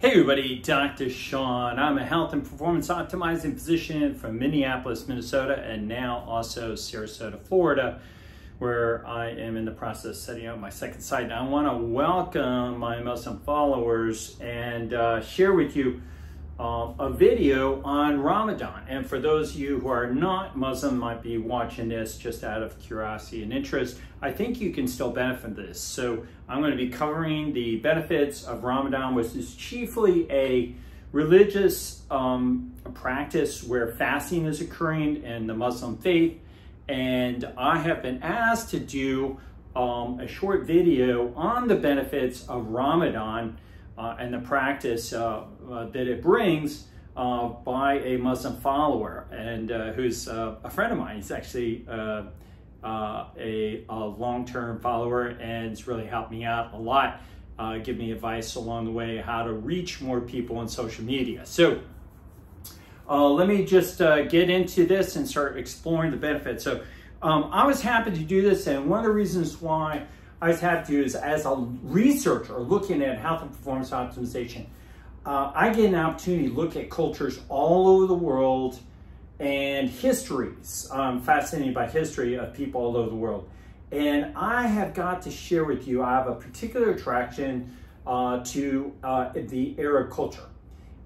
Hey everybody, Dr. Sean. I'm a health and performance optimizing physician from Minneapolis, Minnesota, and now also Sarasota, Florida, where I am in the process of setting up my second site. Now I want to welcome my Muslim followers and uh, share with you uh, a video on Ramadan. And for those of you who are not Muslim, might be watching this just out of curiosity and interest, I think you can still benefit this. So I'm going to be covering the benefits of Ramadan, which is chiefly a religious um, practice where fasting is occurring in the Muslim faith. And I have been asked to do um, a short video on the benefits of Ramadan uh, and the practice uh, uh, that it brings uh, by a Muslim follower and uh, who's uh, a friend of mine. He's actually a, a long-term follower and it's really helped me out a lot, give me advice along the way how to reach more people on social media. So let me just get into this and start exploring the benefits. So um, I was happy to do this and one of the reasons why I have to do is as a researcher looking at health and performance optimization, uh, I get an opportunity to look at cultures all over the world and histories. I'm fascinated by history of people all over the world. And I have got to share with you, I have a particular attraction uh, to uh, the Arab culture.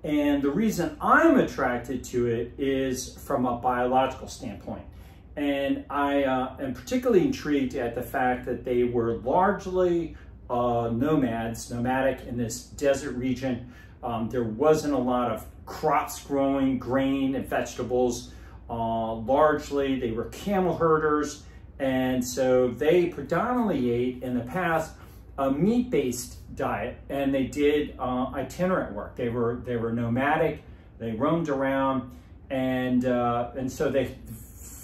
And the reason I'm attracted to it is from a biological standpoint. And I uh, am particularly intrigued at the fact that they were largely uh, nomads, nomadic in this desert region. Um, there wasn't a lot of crops growing, grain and vegetables. Uh, largely, they were camel herders. And so they predominantly ate in the past a meat-based diet and they did uh, itinerant work. They were, they were nomadic, they roamed around and, uh, and so they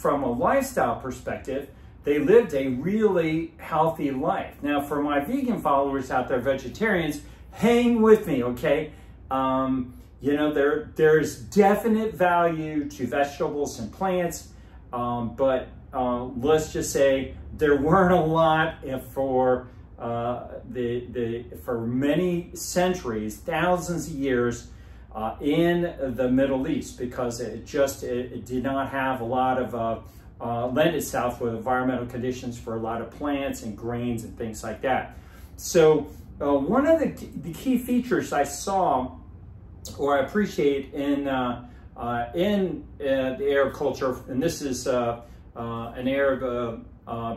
from a lifestyle perspective, they lived a really healthy life. Now, for my vegan followers out there, vegetarians, hang with me, okay? Um, you know, there there's definite value to vegetables and plants, um, but uh, let's just say there weren't a lot for uh, the the for many centuries, thousands of years uh, in the Middle East because it just it, it did not have a lot of uh, uh, lend itself with environmental conditions for a lot of plants and grains and things like that. So uh, one of the, the key features I saw or I appreciate in uh, uh, in the Arab culture, and this is an Arab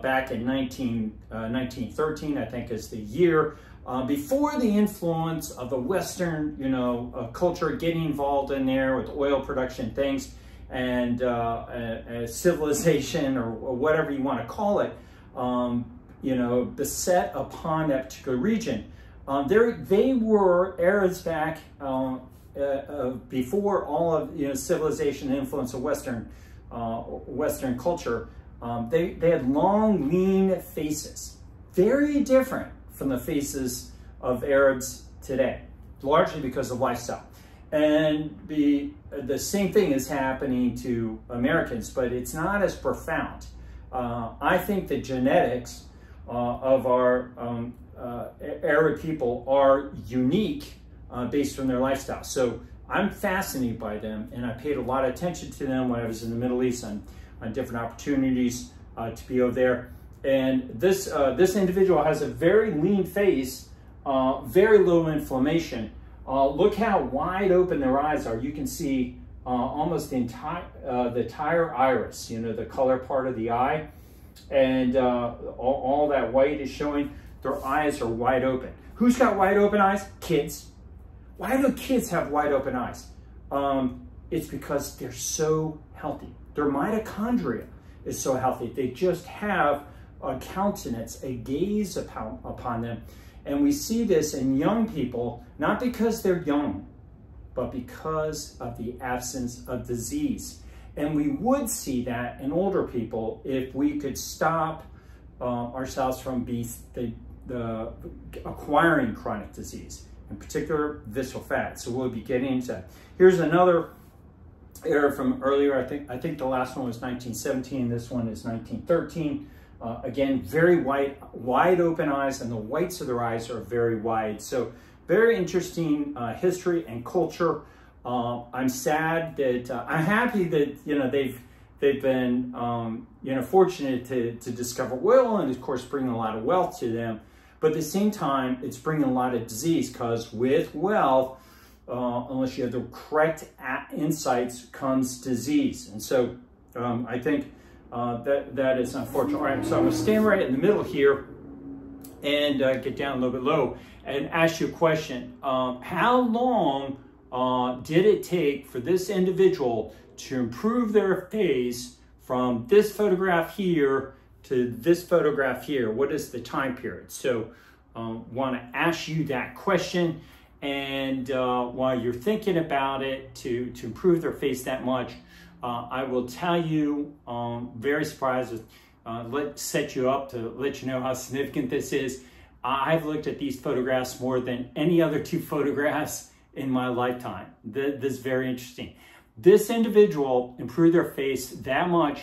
back in 19, 1913, I think is the year, uh, before the influence of the Western, you know, uh, culture getting involved in there with oil production things and uh, civilization or, or, whatever you want to call it, um, you know, beset upon that particular region. Um, they were Arabs back um, uh, uh, before all of you know civilization and influence of Western uh, Western culture. Um, they they had long, lean faces, very different from the faces of Arabs today, largely because of lifestyle. And the, the same thing is happening to Americans, but it's not as profound. Uh, I think the genetics uh, of our um, uh, Arab people are unique uh, based on their lifestyle. So I'm fascinated by them, and I paid a lot of attention to them when I was in the Middle East on, on different opportunities uh, to be over there. And this, uh, this individual has a very lean face, uh, very low inflammation. Uh, look how wide open their eyes are. You can see uh, almost the entire, the entire iris, you know, the color part of the eye. And all, all that white is showing. Their eyes are wide open. Who's got wide open eyes? Kids. Why do kids have wide open eyes? Um, it's because they're so healthy. Their mitochondria is so healthy. They just have a countenance, a gaze upon, upon them. And we see this in young people, not because they're young, but because of the absence of disease. And we would see that in older people if we could stop uh, ourselves from the, the acquiring chronic disease, in particular visceral fat. So we'll be getting into that. Here's another Arab from earlier. I think I think the last one was 1917. This one is 1913. Uh, again, very wide, wide open eyes, and the whites of their eyes are very wide. So very interesting uh, history and culture. Uh, I'm sad that uh, I'm happy that you know they've they've been um, you know fortunate to to discover oil and of course bring a lot of wealth to them. But at the same time, it's bringing a lot of disease because with wealth, uh, unless you have the correct insights, comes disease. And so um, I think uh, that that is unfortunate. All right, so I'm gonna stand right in the middle here and uh, get down a little bit low and ask you a question. Um, how long uh, did it take for this individual to improve their face from this photograph here to this photograph here? What is the time period? So um, want to ask you that question. And uh, while you're thinking about it to, to improve their face that much, uh, I will tell you, um, very surprised, uh, let set you up to let you know how significant this is. I've looked at these photographs more than any other two photographs in my lifetime. This is very interesting. This individual improved their face that much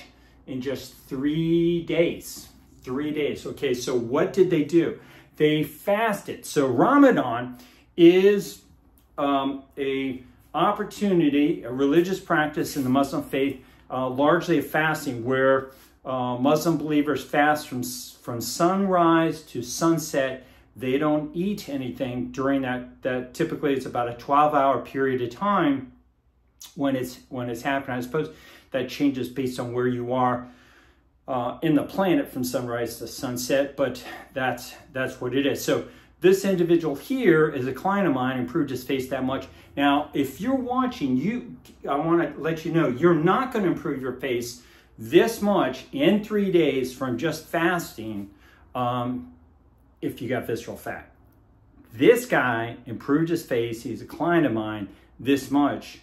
in just three days. Three days. Okay, so what did they do? They fasted. So Ramadan is um, a opportunity, a religious practice in the Muslim faith, uh, largely a fasting where uh, Muslim believers fast from, from sunrise to sunset. They don't eat anything during that, that typically it's about a 12 hour period of time when it's, when it's happening. I suppose that changes based on where you are uh, in the planet from sunrise to sunset, but that's, that's what it is. So this individual here is a client of mine, improved his face that much. Now, if you're watching, you, I want to let you know, you're not going to improve your face this much in three days from just fasting um, if you got visceral fat. This guy improved his face. He's a client of mine this much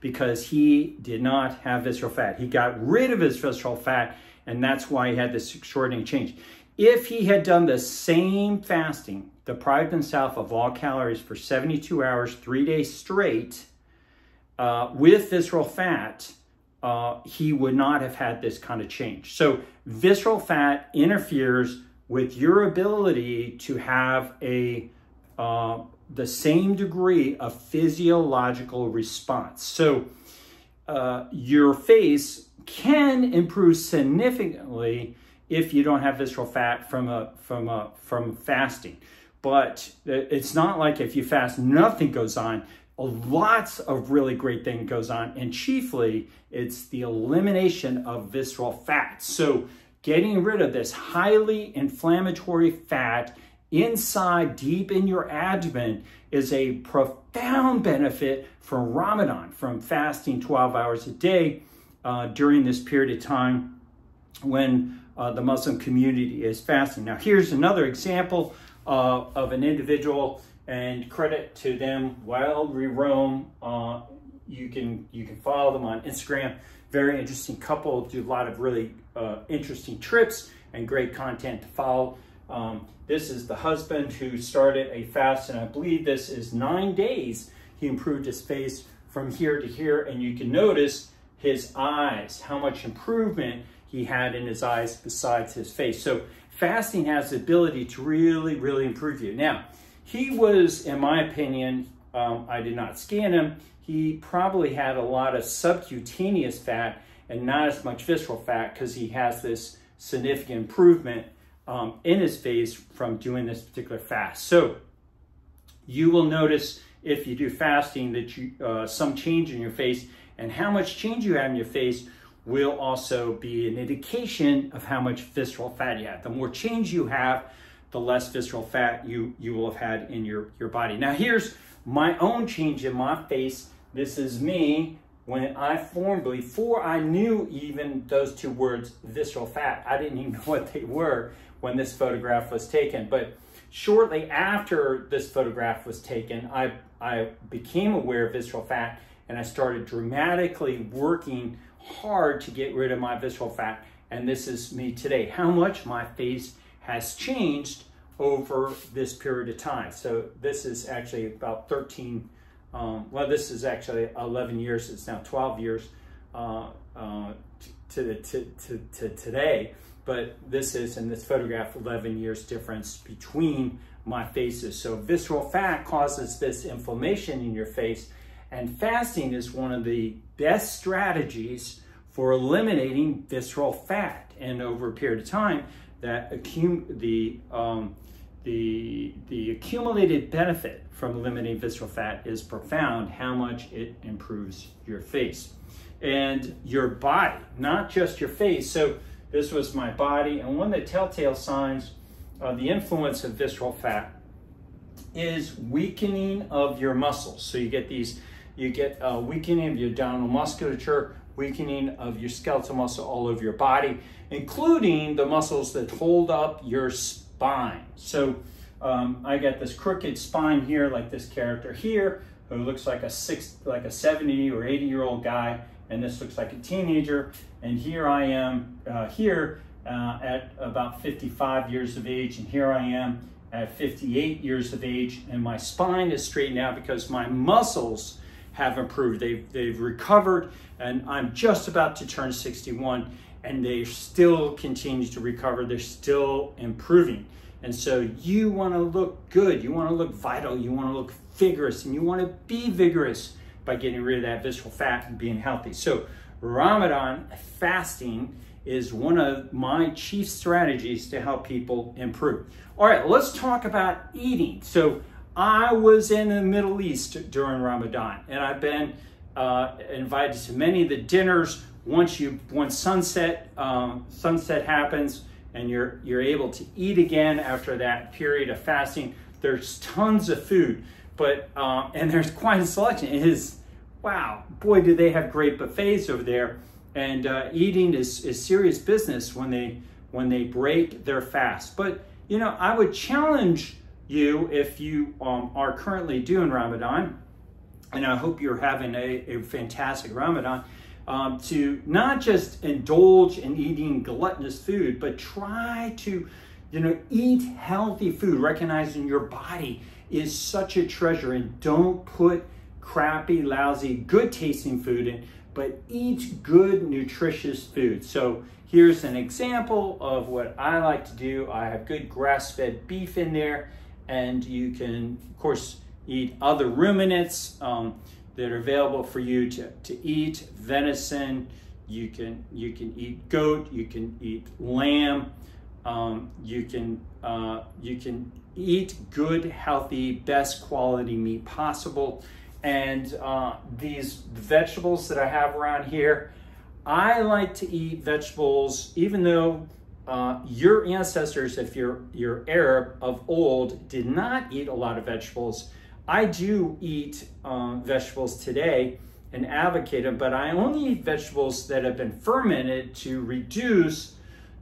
because he did not have visceral fat. He got rid of his visceral fat, and that's why he had this extraordinary change. If he had done the same fasting, deprived himself of all calories for 72 hours, three days straight, uh, with visceral fat, uh, he would not have had this kind of change. So visceral fat interferes with your ability to have a uh, the same degree of physiological response. So uh, your face can improve significantly if you don't have visceral fat from a from a from fasting. But it's not like if you fast, nothing goes on A lots of really great thing goes on and chiefly it's the elimination of visceral fat so getting rid of this highly inflammatory fat inside deep in your abdomen is a profound benefit from ramadan from fasting 12 hours a day uh, during this period of time when uh, the muslim community is fasting now here's another example uh, of an individual and credit to them. Wild Roam, uh, you can you can follow them on Instagram. Very interesting couple, do a lot of really uh, interesting trips and great content to follow. Um, this is the husband who started a fast, and I believe this is nine days. He improved his face from here to here, and you can notice his eyes, how much improvement he had in his eyes besides his face. So fasting has the ability to really, really improve you. Now, he was, in my opinion, um, I did not scan him, he probably had a lot of subcutaneous fat and not as much visceral fat because he has this significant improvement um, in his face from doing this particular fast. So you will notice if you do fasting that you uh, some change in your face and how much change you have in your face will also be an indication of how much visceral fat you have. The more change you have, the less visceral fat you, you will have had in your, your body. Now here's my own change in my face. This is me when I formed, before I knew even those two words, visceral fat, I didn't even know what they were when this photograph was taken. But shortly after this photograph was taken, I, I became aware of visceral fat and I started dramatically working hard to get rid of my visceral fat. And this is me today. How much my face has changed over this period of time. So this is actually about 13, um, well, this is actually 11 years. It's now 12 years uh, uh, to, to, to, to, today. But this is, in this photograph, 11 years difference between my faces. So visceral fat causes this inflammation in your face and fasting is one of the best strategies for eliminating visceral fat. And over a period of time, that accum- the, um, the, the accumulated benefit from eliminating visceral fat is profound, how much it improves your face and your body, not just your face. So this was my body. And one of the telltale signs of the influence of visceral fat is weakening of your muscles. So you get these, you get a weakening of your abdominal musculature, weakening of your skeletal muscle all over your body, including the muscles that hold up your spine. So um, I got this crooked spine here, like this character here, who looks like a six, like a 70 or 80 year old guy, and this looks like a teenager. And here I am uh, here uh, at about 55 years of age, and here I am at 58 years of age, and my spine is straightened out because my muscles have improved. They've, they've recovered, and I'm just about to turn 61, and they still continue to recover. They're still improving. And so you want to look good, you want to look vital, you want to look vigorous, and you want to be vigorous by getting rid of that visceral fat and being healthy. So Ramadan fasting is one of my chief strategies to help people improve. All right, let's talk about eating. So I was in the Middle East during Ramadan, and I've been uh, invited to many of the dinners. Once you, once sunset, um, sunset happens, and you're you're able to eat again after that period of fasting. There's tons of food, but uh, and there's quite a selection. It is wow, boy, do they have great buffets over there. And uh, eating is, is serious business when they when they break their fast. But you know, I would challenge you if you um, are currently doing Ramadan, and I hope you're having a, a fantastic Ramadan. Um, to not just indulge in eating gluttonous food, but try to, you know, eat healthy food, recognizing your body is such a treasure and don't put crappy, lousy, good tasting food in, but eat good, nutritious food. So here's an example of what I like to do. I have good grass-fed beef in there, and you can, of course, eat other ruminants um, that are available for you to, to eat. Venison, you can, you can eat goat, you can eat lamb, um, you, can, uh, you can eat good, healthy, best quality meat possible. And uh, these vegetables that I have around here, I like to eat vegetables, even though uh, your ancestors, if you're, you're Arab of old, did not eat a lot of vegetables. I do eat um, vegetables today and advocate them, but I only eat vegetables that have been fermented to reduce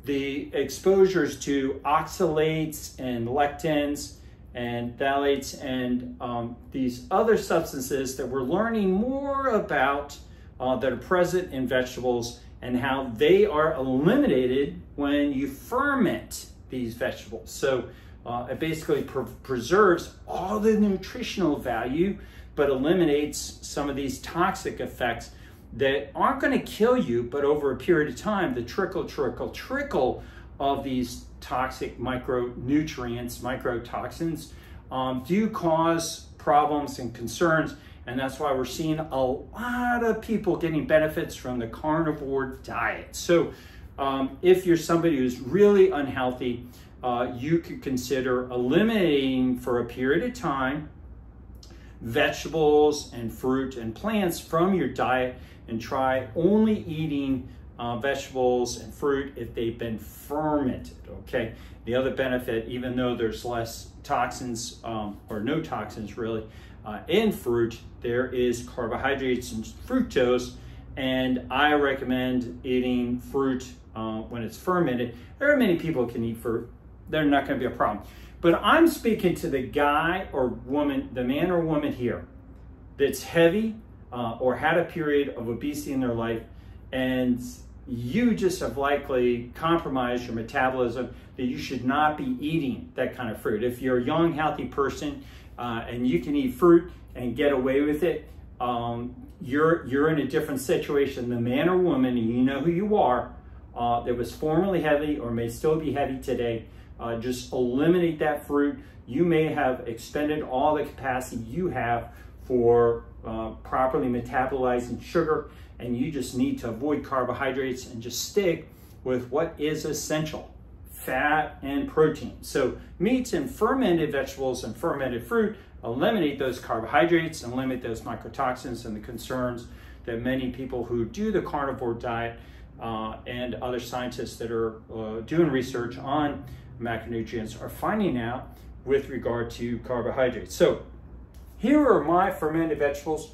the exposures to oxalates and lectins and phthalates and um, these other substances that we're learning more about uh, that are present in vegetables and how they are eliminated when you ferment these vegetables. So uh, it basically pre preserves all the nutritional value, but eliminates some of these toxic effects that aren't going to kill you, but over a period of time, the trickle, trickle, trickle of these toxic micronutrients, microtoxins, um, do cause problems and concerns. And that's why we're seeing a lot of people getting benefits from the carnivore diet. So um, if you're somebody who's really unhealthy, uh, you could consider eliminating for a period of time vegetables and fruit and plants from your diet and try only eating uh, vegetables and fruit if they've been fermented, okay? The other benefit, even though there's less toxins, um, or no toxins really, uh, in fruit, there is carbohydrates and fructose, and I recommend eating fruit uh, when it's fermented. There are many people can eat fruit. They're not gonna be a problem. But I'm speaking to the guy or woman, the man or woman here that's heavy uh, or had a period of obesity in their life and you just have likely compromised your metabolism that you should not be eating that kind of fruit. If you're a young, healthy person uh, and you can eat fruit and get away with it, um, you're, you're in a different situation. The man or woman, and you know who you are, uh, that was formerly heavy or may still be heavy today, Uh, just eliminate that fruit. You may have expended all the capacity you have for uh, properly metabolizing sugar, and you just need to avoid carbohydrates and just stick with what is essential fat and protein. So meats and fermented vegetables and fermented fruit eliminate those carbohydrates and limit those mycotoxins and the concerns that many people who do the carnivore diet uh, and other scientists that are uh, doing research on macronutrients are finding out with regard to carbohydrates. So here are my fermented vegetables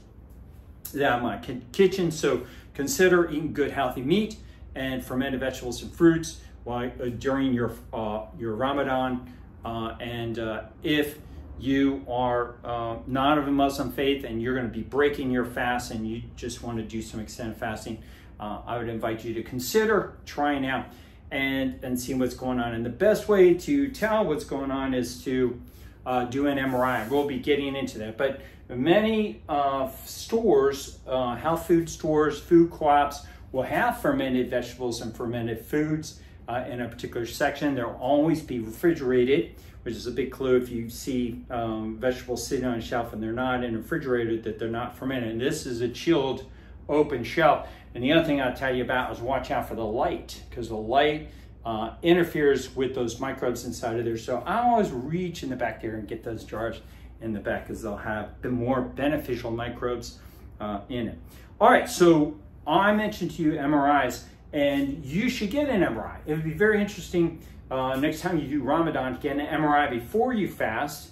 that in my kitchen. So consider eating good healthy meat and fermented vegetables and fruits while, uh, during your, uh, your Ramadan. Uh, and uh, if you are uh, not of a Muslim faith and you're going to be breaking your fast and you just want to do some extended fasting, uh, I would invite you to consider trying out and, and seeing what's going on. And the best way to tell what's going on is to uh, do an MRI. We'll be getting into that. But many uh, stores, uh, health food stores, food co-ops will have fermented vegetables and fermented foods uh, in a particular section. They'll always be refrigerated, which is a big clue if you see um, vegetables sitting on a shelf and they're not in refrigerated, that they're not fermented. And this is a chilled open shelf. And the other thing I'll tell you about is watch out for the light, because the light uh, interferes with those microbes inside of there. So I always reach in the back there and get those jars in the back because they'll have the more beneficial microbes uh, in it. All right, so I mentioned to you MRIs, and you should get an MRI. It would be very interesting uh, next time you do Ramadan to get an MRI before you fast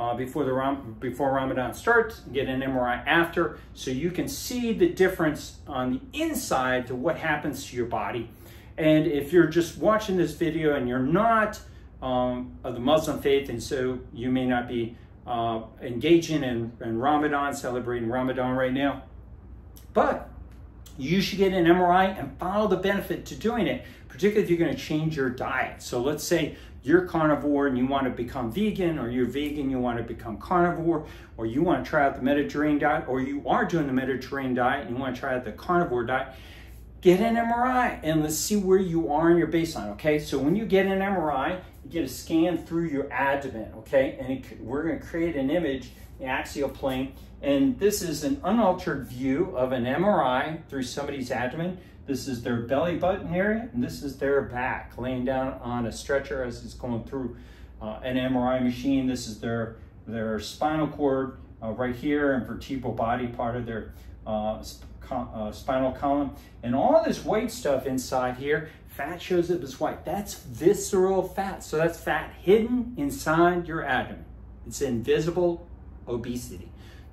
uh, before the Ram before Ramadan starts, get an MRI after, so you can see the difference on the inside to what happens to your body. And if you're just watching this video and you're not um, of the Muslim faith, and so you may not be uh, engaging in, in Ramadan, celebrating Ramadan right now, but you should get an MRI and follow the benefit to doing it, particularly if you're going to change your diet. So let's say you're carnivore and you want to become vegan, or you're vegan, you want to become carnivore, or you want to try out the Mediterranean diet, or you are doing the Mediterranean diet and you want to try out the carnivore diet, get an MRI and let's see where you are in your baseline, okay? So when you get an MRI, you get a scan through your abdomen, okay? And it, we're going to create an image, the axial plane, and this is an unaltered view of an MRI through somebody's abdomen. This is their belly button area, and this is their back, laying down on a stretcher as it's going through uh, an MRI machine. This is their, their spinal cord uh, right here and vertebral body part of their uh, uh, spinal column. And all this white stuff inside here, fat shows up as white. That's visceral fat. So that's fat hidden inside your abdomen. It's invisible obesity.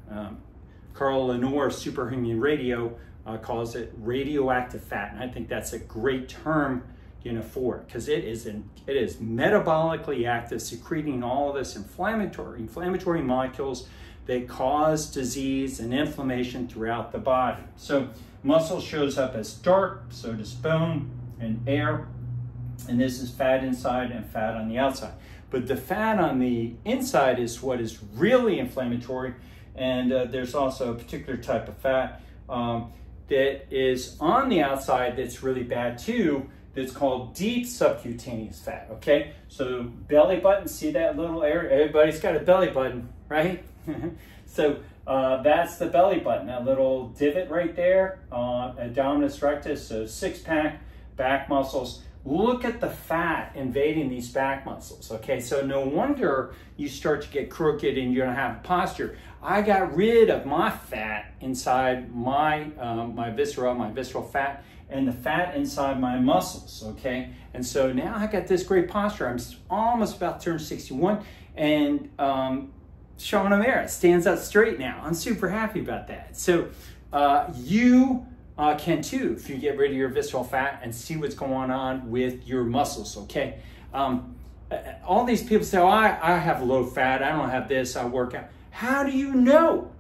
Um, Carl Lanore, Superhuman Radio, uh, calls it radioactive fat, and I think that's a great term you know for it because it is it is metabolically active, secreting all of this inflammatory inflammatory molecules that cause disease and inflammation throughout the body. So muscle shows up as dark, so does bone and air, and this is fat inside and fat on the outside. But the fat on the inside is what is really inflammatory, and uh, there's also a particular type of fat um, that is on the outside that's really bad too, that's called deep subcutaneous fat, okay? So belly button, see that little area? Everybody's got a belly button, right? so uh, that's the belly button, that little divot right there, uh, abdominis rectus, so six pack, back muscles. Look at the fat invading these back muscles, okay? So no wonder you start to get crooked and you don't have posture. I got rid of my fat inside my, um, my viscera, my visceral fat, and the fat inside my muscles, okay? And so now I got this great posture. I'm almost about to turn 61, and um, Sean O'Mara stands up straight now. I'm super happy about that. So uh, you uh, can too if you get rid of your visceral fat and see what's going on with your muscles, okay? Um, uh, all these people say, oh, I, I have low fat, I don't have this, I work out. How do you know?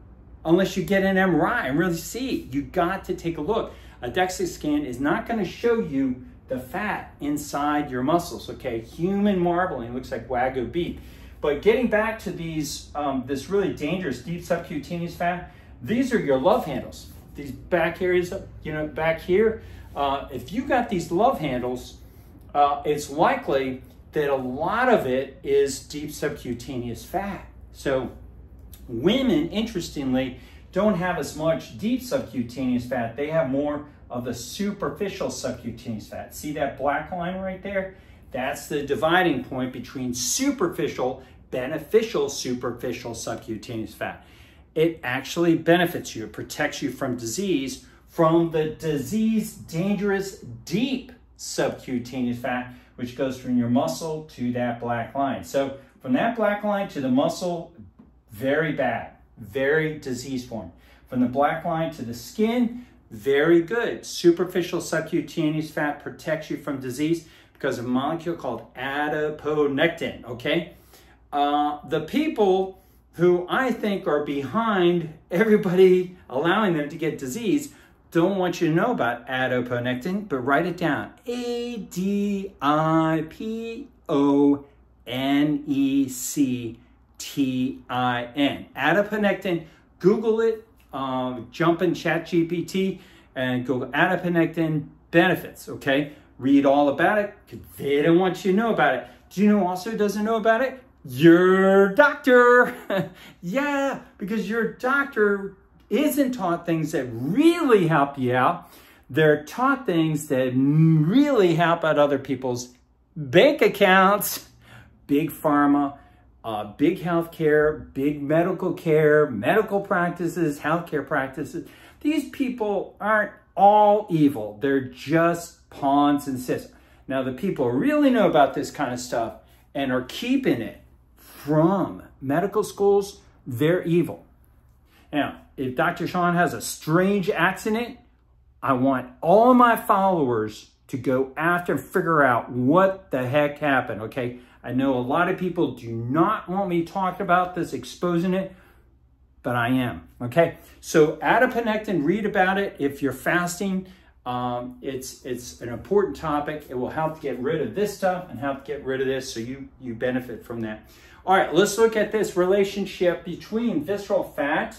Unless you get an MRI and really see. You got to take a look. A DEXA scan is not going to show you the fat inside your muscles, okay? Human marbling looks like Wagyu beef. But getting back to these, um, this really dangerous deep subcutaneous fat, these are your love handles. These back areas, you know, back here, uh, if you got these love handles, uh, it's likely that a lot of it is deep subcutaneous fat. So women, interestingly, don't have as much deep subcutaneous fat. They have more of the superficial subcutaneous fat. See that black line right there? That's the dividing point between superficial, beneficial superficial subcutaneous fat. It actually benefits you. It protects you from disease, from the disease dangerous deep subcutaneous fat, which goes from your muscle to that black line. So from that black line to the muscle, very bad, very disease form. From the black line to the skin, very good. Superficial subcutaneous fat protects you from disease because of a molecule called adiponectin, okay? Uh, the people who I think are behind everybody allowing them to get disease don't want you to know about adiponectin, but write it down. A D I P O N E C T I N. Adiponectin, Google it, um, jump in ChatGPT and Google adiponectin benefits, okay? Read all about it because they don't want you to know about it. Do you know also doesn't know about it? Your doctor. yeah, because your doctor isn't taught things that really help you out. They're taught things that really help out other people's bank accounts, big pharma, uh, big healthcare, big medical care, medical practices, healthcare practices. These people aren't all evil. They're just pawns and systems. Now, the people really know about this kind of stuff and are keeping it from medical schools, they're evil. Now, if Dr. Sean has a strange accident, I want all my followers to go after and figure out what the heck happened, okay? I know a lot of people do not want me talking about this, exposing it, but I am, okay? So adiponectin, read about it if you're fasting. Um, it's, it's an important topic. It will help get rid of this stuff and help get rid of this so you, you benefit from that. All right, let's look at this relationship between visceral fat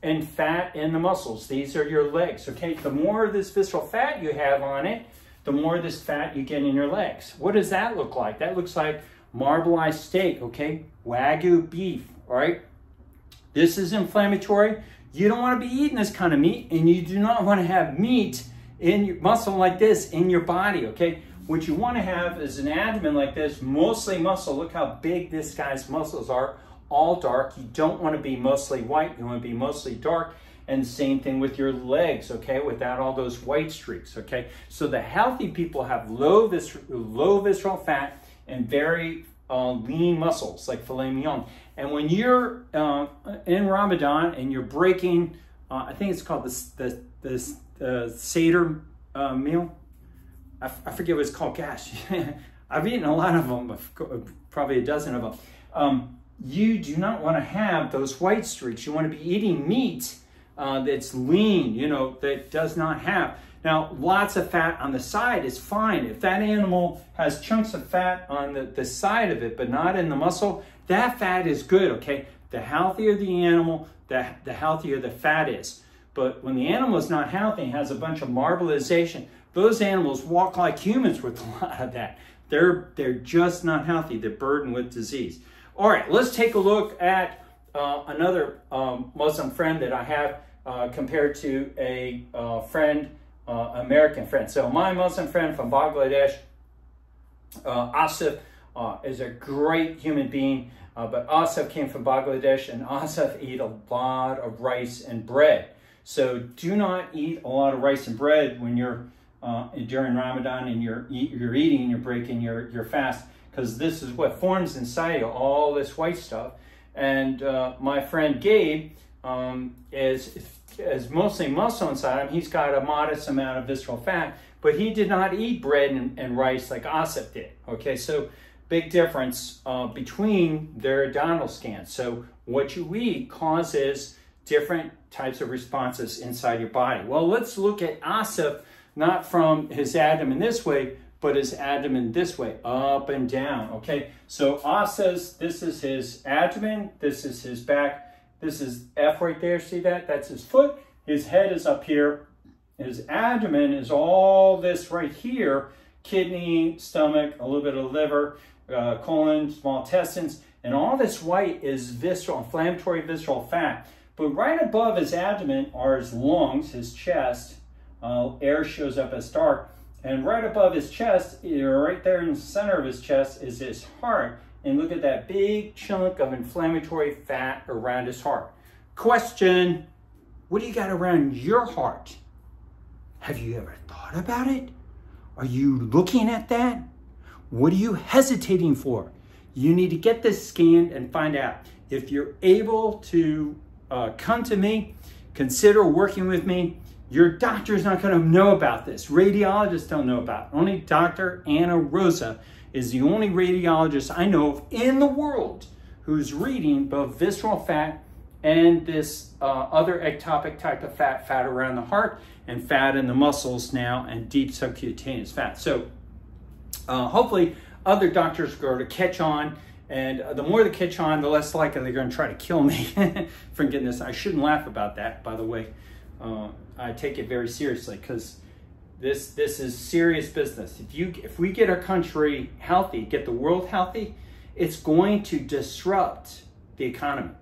and fat in the muscles. These are your legs, okay? The more of this visceral fat you have on it, the more this fat you get in your legs. What does that look like? That looks like marbleized steak, okay? Wagyu beef, all right? This is inflammatory. You don't want to be eating this kind of meat, and you do not want to have meat in your muscle like this in your body, okay? What you want to have is an abdomen like this, mostly muscle. Look how big this guy's muscles are, all dark. You don't want to be mostly white. You want to be mostly dark. And same thing with your legs, okay, without all those white streaks, okay? So the healthy people have low, vis low visceral fat and very uh, lean muscles like filet mignon. And when you're uh, in Ramadan and you're breaking, uh, I think it's called the, the, the Seder uh, meal. I, forget what it's called. Gosh, I've eaten a lot of them, probably a dozen of them. Um, you do not want to have those white streaks. You want to be eating meat uh, that's lean, you know, that does not have. Now, lots of fat on the side is fine. If that animal has chunks of fat on the, the side of it, but not in the muscle, that fat is good, okay? The healthier the animal, the, the healthier the fat is. But when the animal is not healthy, has a bunch of marbleization, those animals walk like humans with a lot of that. They're, they're just not healthy. They're burdened with disease. All right, let's take a look at uh, another um, Muslim friend that I have uh, compared to a uh, friend uh, American friend. So my Muslim friend from Bangladesh, uh, Asif, uh, is a great human being, uh, but Asif came from Bangladesh and Asif ate a lot of rice and bread. So do not eat a lot of rice and bread when you're uh, during Ramadan and you're, you're eating and you're breaking your, your fast because this is what forms inside you, all this white stuff. And uh, my friend Gabe um, is is mostly muscle inside him. He's got a modest amount of visceral fat, but he did not eat bread and, and rice like Asif did. Okay, so big difference uh, between their abdominal scans. So what you eat causes different types of responses inside your body. Well, let's look at Asif, not from his abdomen this way, but his abdomen this way, up and down, okay? So Asif, this is his abdomen, this is his back, this is F right there, see that? That's his foot. His head is up here. His abdomen is all this right here, kidney, stomach, a little bit of liver, uh, colon, small intestines, and all this white is visceral, inflammatory visceral fat. But right above his abdomen are his lungs, his chest. Uh, air shows up as dark. And right above his chest, right there in the center of his chest, is his heart. And look at that big chunk of inflammatory fat around his heart. Question, what do you got around your heart? Have you ever thought about it? Are you looking at that? What are you hesitating for? You need to get this scanned and find out. If you're able to uh, come to me, consider working with me. Your doctor is not going to know about this. Radiologists don't know about it. Only Dr. Anna Rosa is the only radiologist I know of in the world who's reading both visceral fat and this uh, other ectopic type of fat, fat around the heart and fat in the muscles now and deep subcutaneous fat. So uh, hopefully other doctors go to catch on and the more they catch on, the less likely they're going to try to kill me for getting this. I shouldn't laugh about that, by the way. Uh, I take it very seriously because this this is serious business. If you if we get our country healthy, get the world healthy, it's going to disrupt the economy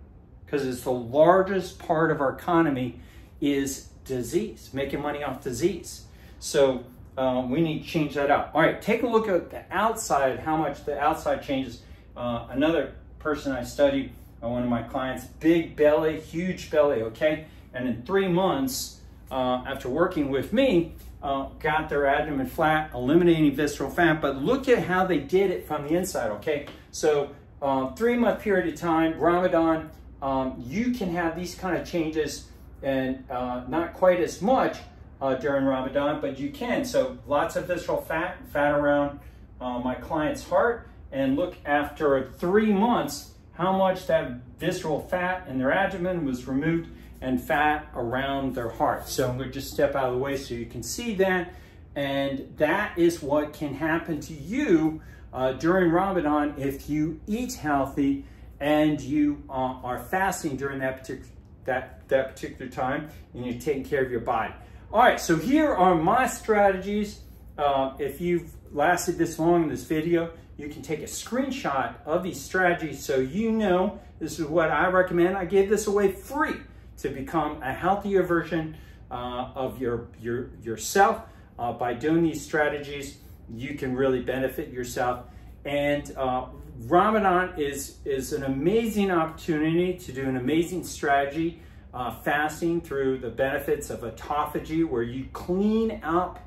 because it's the largest part of our economy is disease, making money off disease. So um, we need to change that up. All right, take a look at the outside, how much the outside changes. Uh, another person I studied, uh, one of my clients, big belly, huge belly, okay? And in three months, uh, after working with me, uh, got their abdomen flat, eliminating visceral fat, but look at how they did it from the inside, okay? So uh, three month period of time, Ramadan, um, you can have these kind of changes and uh, not quite as much uh, during Ramadan, but you can. So lots of visceral fat, fat around uh, my client's heart, and look after three months how much that visceral fat in their abdomen was removed and fat around their heart. So I'm to just step out of the way so you can see that. And that is what can happen to you uh, during Ramadan if you eat healthy and you uh, are fasting during that particular, that, that particular time and you're taking care of your body. All right, so here are my strategies. Uh, if you've lasted this long in this video, you can take a screenshot of these strategies so you know this is what I recommend. I give this away free to become a healthier version uh, of your, your yourself. Uh, by doing these strategies, you can really benefit yourself. And uh, Ramadan is, is an amazing opportunity to do an amazing strategy, uh, fasting through the benefits of autophagy, where you clean up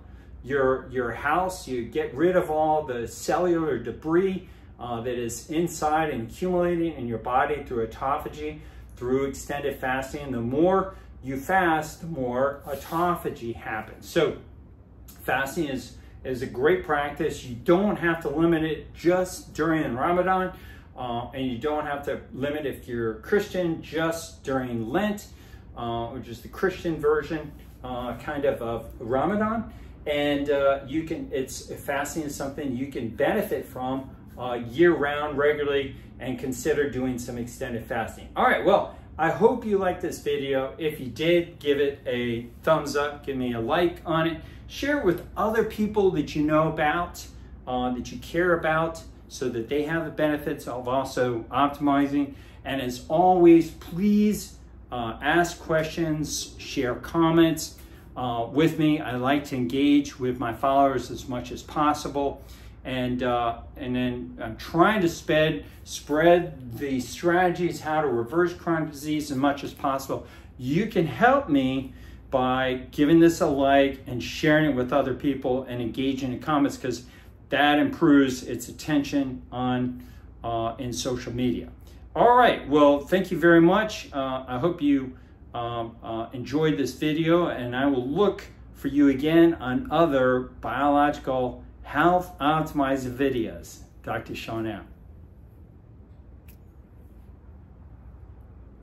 your, your house, you get rid of all the cellular debris uh, that is inside and accumulating in your body through autophagy through extended fasting. The more you fast, the more autophagy happens. So fasting is, is a great practice. You don't have to limit it just during Ramadan, uh, and you don't have to limit if you're Christian just during Lent, uh, which is the Christian version uh, kind of of Ramadan. And uh, you can, it's fasting is something you can benefit from uh, year round regularly and consider doing some extended fasting. All right, well, I hope you liked this video. If you did, give it a thumbs up, give me a like on it. Share it with other people that you know about, uh, that you care about, so that they have the benefits of also optimizing. And as always, please uh, ask questions, share comments uh, with me. I like to engage with my followers as much as possible and uh, and then I'm trying to spread spread the strategies how to reverse chronic disease as much as possible. You can help me by giving this a like and sharing it with other people and engaging in comments because that improves its attention on uh, in social media. All right, well, thank you very much. Uh, I hope you um, uh, enjoyed this video and I will look for you again on other biological health optimized videos. Dr. Sean out.